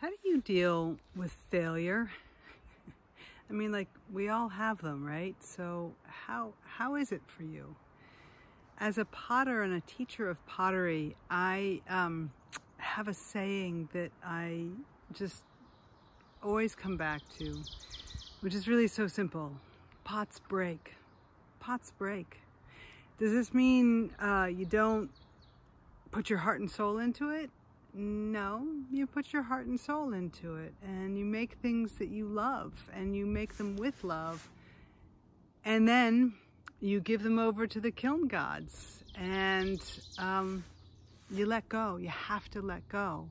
How do you deal with failure? I mean, like, we all have them, right? So how how is it for you? As a potter and a teacher of pottery, I um, have a saying that I just always come back to, which is really so simple. Pots break. Pots break. Does this mean uh, you don't put your heart and soul into it? No, you put your heart and soul into it and you make things that you love and you make them with love. And then you give them over to the kiln gods and um, you let go. You have to let go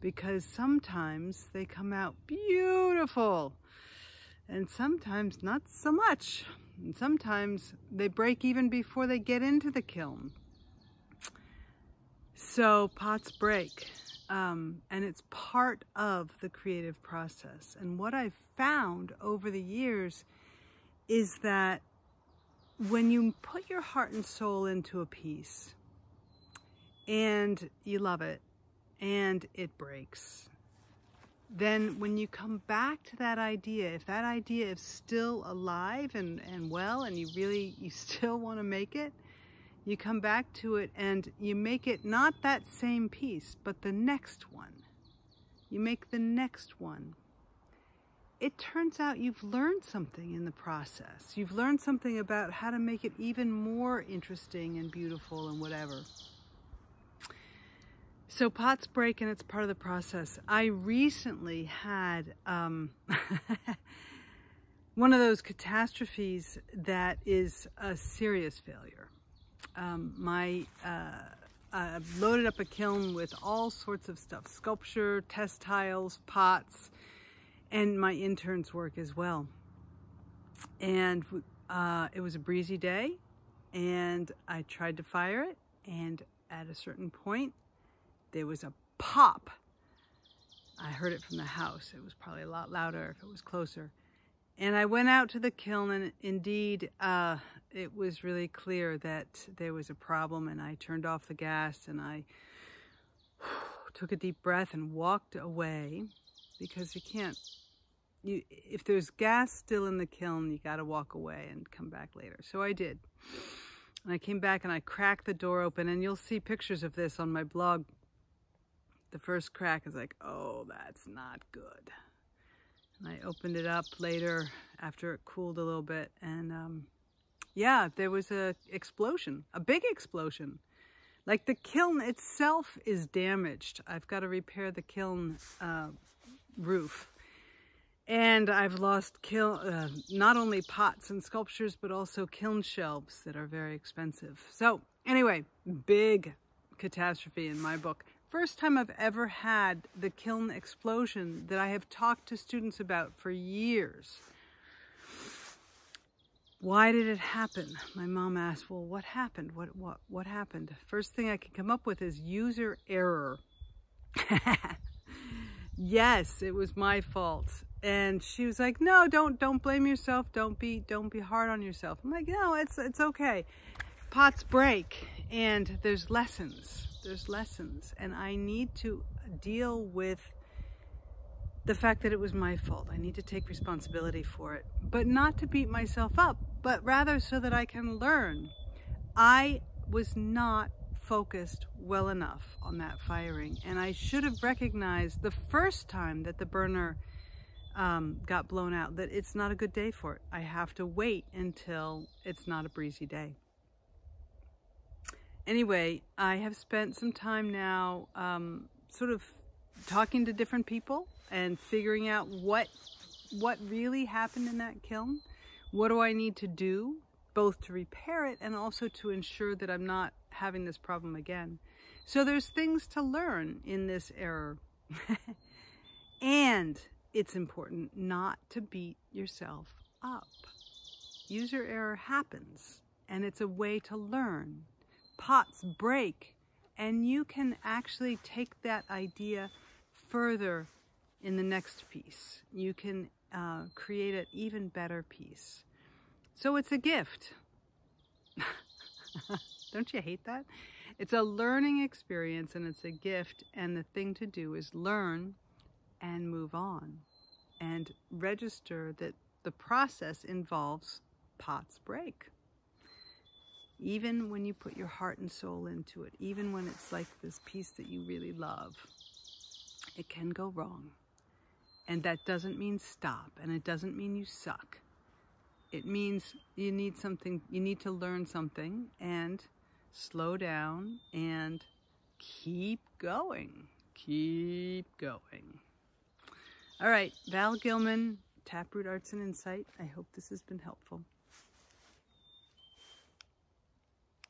because sometimes they come out beautiful and sometimes not so much. And sometimes they break even before they get into the kiln. So pots break, um, and it's part of the creative process. And what I've found over the years is that when you put your heart and soul into a piece and you love it and it breaks, then when you come back to that idea, if that idea is still alive and, and well and you really, you still want to make it, you come back to it and you make it not that same piece, but the next one. You make the next one. It turns out you've learned something in the process. You've learned something about how to make it even more interesting and beautiful and whatever. So pots break and it's part of the process. I recently had um, one of those catastrophes that is a serious failure um, my uh, loaded up a kiln with all sorts of stuff, sculpture, test tiles, pots, and my intern's work as well. And uh, it was a breezy day and I tried to fire it and at a certain point there was a pop. I heard it from the house. It was probably a lot louder if it was closer. And I went out to the kiln and indeed uh, it was really clear that there was a problem and I turned off the gas and I took a deep breath and walked away because you can't, you if there's gas still in the kiln, you got to walk away and come back later. So I did. And I came back and I cracked the door open and you'll see pictures of this on my blog. The first crack is like, oh, that's not good. And I opened it up later after it cooled a little bit. And um, yeah, there was a explosion, a big explosion. Like the kiln itself is damaged. I've got to repair the kiln uh, roof. And I've lost kiln, uh, not only pots and sculptures, but also kiln shelves that are very expensive. So anyway, big catastrophe in my book first time I've ever had the kiln explosion that I have talked to students about for years. Why did it happen? My mom asked, well, what happened? What, what, what happened? First thing I can come up with is user error. yes, it was my fault. And she was like, no, don't, don't blame yourself. Don't be, don't be hard on yourself. I'm like, no, it's, it's okay. Pots break and there's lessons there's lessons and I need to deal with the fact that it was my fault. I need to take responsibility for it, but not to beat myself up, but rather so that I can learn. I was not focused well enough on that firing and I should have recognized the first time that the burner um, got blown out that it's not a good day for it. I have to wait until it's not a breezy day anyway, I have spent some time now um, sort of talking to different people and figuring out what what really happened in that kiln. What do I need to do both to repair it and also to ensure that I'm not having this problem again. So there's things to learn in this error. and it's important not to beat yourself up. User error happens and it's a way to learn pots break and you can actually take that idea further in the next piece. You can uh, create an even better piece. So it's a gift. Don't you hate that? It's a learning experience and it's a gift and the thing to do is learn and move on and register that the process involves pots break. Even when you put your heart and soul into it, even when it's like this piece that you really love, it can go wrong. And that doesn't mean stop, and it doesn't mean you suck. It means you need something, you need to learn something and slow down and keep going. Keep going. All right, Val Gilman, Taproot Arts and Insight. I hope this has been helpful.